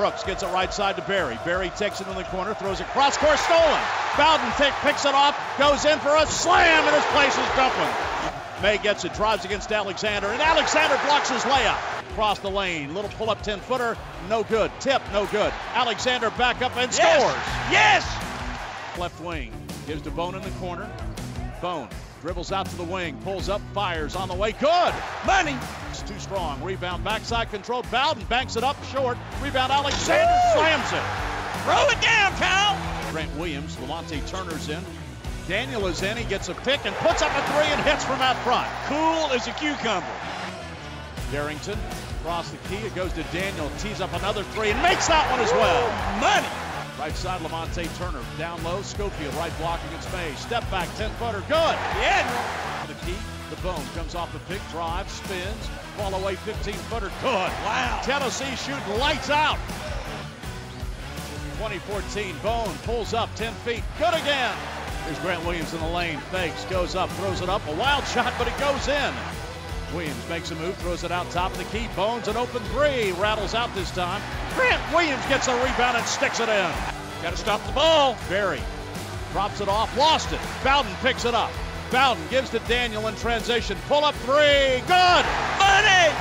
Brooks gets it right side to Berry. Berry takes it in the corner, throws it cross course, stolen. Bowden picks it off, goes in for a slam, and his place is jumping. Maye gets it, drives against Alexander, and Alexander blocks his layup. Across the lane, little pull up 10 footer, no good. Tip, no good. Alexander back up and Yes! scores. Yes! Left wing, gives to Bone in the corner. Bone dribbles out to the wing, pulls up, fires on the way, good. Money! It's too strong. Rebound backside control. Bowden banks it up short. Rebound Alexander slams it. Throw it down, Cal! Grant Williams, Lamonte Turner's in. Daniel is in. He gets a pick and puts up a three and hits from out front. Cool as a cucumber. Darrington across the key. It goes to Daniel. Tees up another three and makes that one as well. Money! Right side, Lamonte Turner. Down low, Schofield right block against Maye. Step back, 10 footer. Good. Yeah! The key, the bone comes off the pick, drive, spins, fall away 15 footer. Good. Wow. Tennessee shooting lights out. 2014, Bone pulls up 10 feet. Good again. Here's Grant Williams in the lane. Fakes, goes up, throws it up. A wild shot, but it goes in. Williams makes a move, throws it out top of the key. Bones an open three. Rattles out this time. Grant Williams gets a rebound and sticks it in. Got to stop the ball. Berry drops it off, lost it. Bowden picks it up. Bowden gives to Daniel in transition. Pull up three. Good. Money!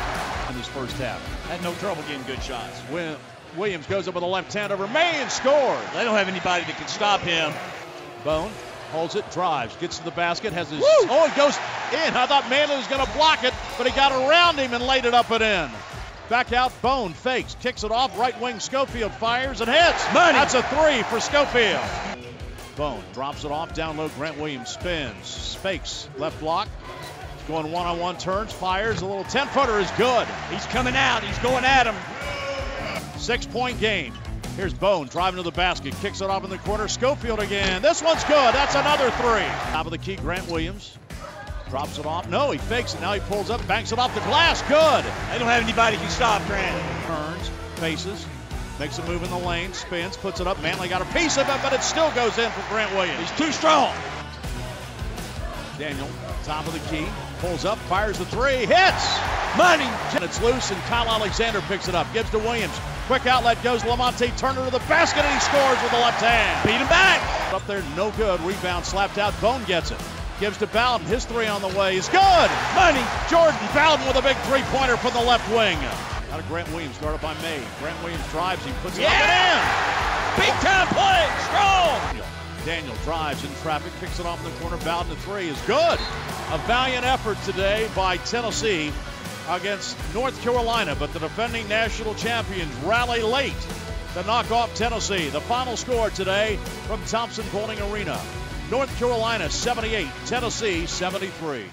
In this first half. Had no trouble getting good shots. Wi- Williams goes up with a left hand over Maye and scores. They don't have anybody that can stop him. Bone holds it, drives, gets to the basket, has his. Woo! Oh, it goes in. I thought Manley was going to block it, but he got around him and laid it up and in. Back out, Bone fakes, kicks it off, right wing Schofield fires and hits. Money. That's a three for Schofield. Bone drops it off down low. Grant Williams spins, fakes, left block. Going one on one turns, fires. A little 10 footer is good. He's coming out. He's going at him. Six point game. Here's Bone driving to the basket, kicks it off in the corner. Schofield again. This one's good. That's another three. Top of the key, Grant Williams drops it off. No, he fakes it. Now he pulls up, banks it off the glass. Good. They don't have anybody that can stop Grant. Turns, faces, makes a move in the lane, spins, puts it up. Manley got a piece of it, but it still goes in for Grant Williams. He's too strong. Daniel, top of the key, pulls up, fires the three, hits. Money! It's loose, and Kyle Alexander picks it up, gives to Williams. Quick outlet goes Lamonte Turner to the basket, and he scores with the left hand. Beat him back. Up there, no good. Rebound slapped out. Bone gets it. Gives to Bowden. His three on the way is good. Money! Jordan Bowden with a big three pointer from the left wing. Out of Grant Williams, guarded by Maye. Grant Williams drives. He puts it Yeah! up Big time play. Strong. Daniel drives in traffic, picks it off in the corner. Bowden the three is good. A valiant effort today by Tennessee against North Carolina, but the defending national champions rally late to knock off Tennessee. The final score today from Thompson Boling Arena. North Carolina 78, Tennessee 73.